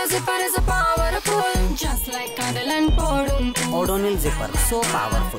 O'Donnell zipper is a powerful, just like candle and podum. Odonil zipper, so powerful.